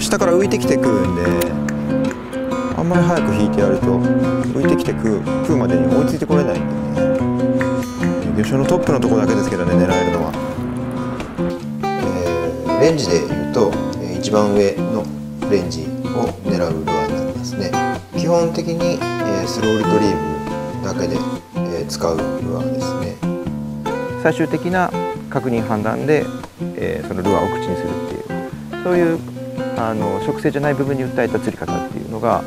下から浮いてきてくるんであんまり早く引いてやると浮いてきて食う食うまでに追いついてこれないんで。ね魚礁のトップのところだけですけどね狙えるのは、えー、レンジでいうと一番上のレンジを狙うルアーになりますね。基本的に、えー、スローリトリーブだけで、えー、使うルアーですね。最終的な確認判断で、えー、そのルアーを口にするっていうそういうあの植生じゃない部分に訴えた釣り方っていうのが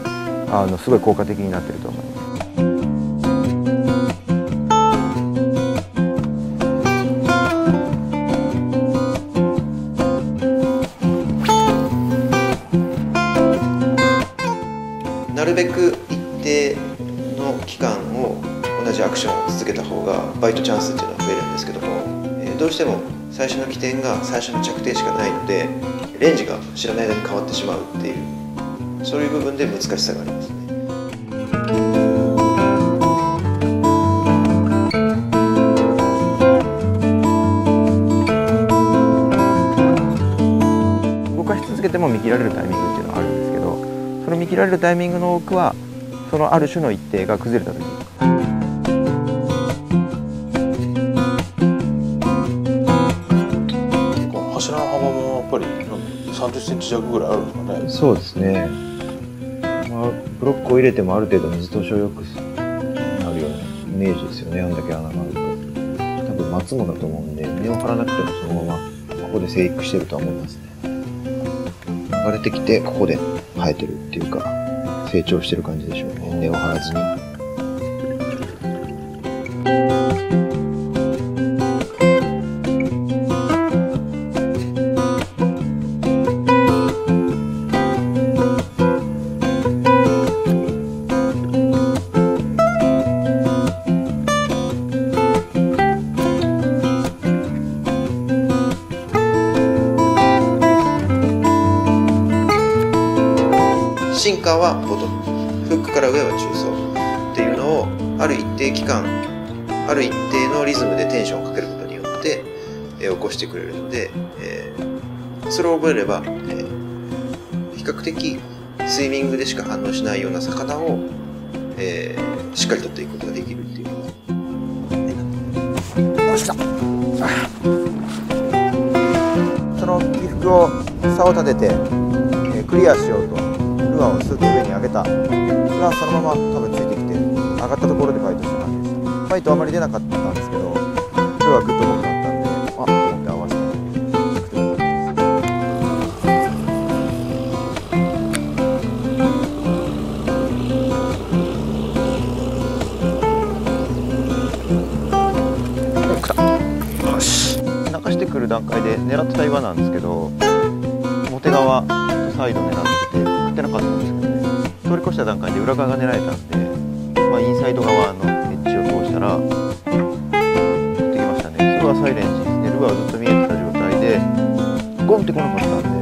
あのすごい効果的になってると思います。なるべく一定の期間を同じアクションを続けた方がバイトチャンスっていうのは増えるんですけども、えー、どうしても最初の起点が最初の着点しかないのでレンジが知らない間に変わってしまうっていうそういう部分で難しさがありますね。動かし続けても見切られるタイミングっていうのはあるんですけどその見切られるタイミングの多くはそのある種の一定が崩れた時もやっぱり30センチ弱ぐらいあるんですかね。そうですね。まあブロックを入れてもある程度水通しをよくなるようなイメージですよねあんだけ穴があると。多分松もだと思うんで根を張らなくてもそのままここで生育してるとは思いますね。流れてきてここで生えてるっていうか成長してる感じでしょうね。根を張らずにシンカーはボトムフックから上は中層っていうのをある一定期間ある一定のリズムでテンションをかけることによって、えー、起こしてくれるので、えー、それを覚えれば、えー、比較的スイミングでしか反応しないような魚を、えー、しっかり取っていくことができるっていう。その起伏を差を立てて、えー、クリアしようと。ルアーをスーッと上に上げた。がそのまま多分ついてきて上がったところでバイトした感じでした。ファイトあまり出なかったんですけどルアグッと重くなったんであっと思って合わせた流し。てくる段階で狙ってた岩なんですけど表側サイド狙ってて。かったんですけどね。通り越した段階で裏側が狙えたんで、まあ、インサイド側のエッジを通したら打ってきましたね。それはサイレンジでルアーずっと見えてた状態でゴンって来なかったんで。